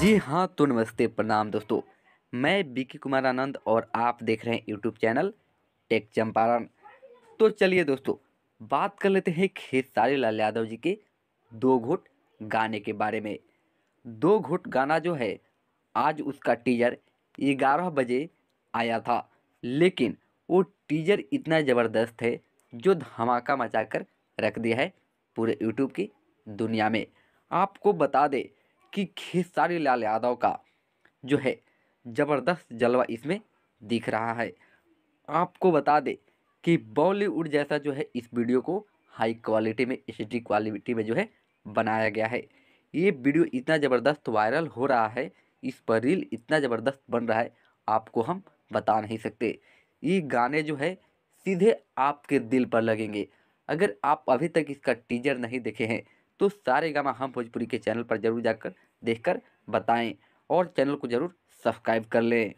जी हाँ तो नमस्ते, प्रणाम दोस्तों। मैं बीकी कुमार आनंद और आप देख रहे हैं यूट्यूब चैनल टेक चंपारण। तो चलिए दोस्तों, बात कर लेते हैं खेसारी लाल यादव जी के दो घुट गाने के बारे में। दो घुट गाना जो है, आज उसका टीजर ग्यारह बजे आया था। लेकिन वो टीजर इतना ज़बरदस्त है, जो धमाका मचा कर रख दिया है पूरे यूट्यूब की। दुनिया में। आपको बता दे कि खेसारी लाल यादव का जो है, ज़बरदस्त जलवा इसमें दिख रहा है। आपको बता दे कि बॉलीवुड जैसा जो है, इस वीडियो को हाई क्वालिटी में, एचडी क्वालिटी में जो है, बनाया गया है। ये वीडियो इतना ज़बरदस्त वायरल हो रहा है, इस पर रील इतना ज़बरदस्त बन रहा है, आपको हम बता नहीं सकते। ये गाने जो है, सीधे आपके दिल पर लगेंगे। अगर आप अभी तक इसका टीजर नहीं देखे हैं तो सारे गामा हम भोजपुरी के चैनल पर ज़रूर जाकर देखकर बताएँ और चैनल को ज़रूर सब्सक्राइब कर लें।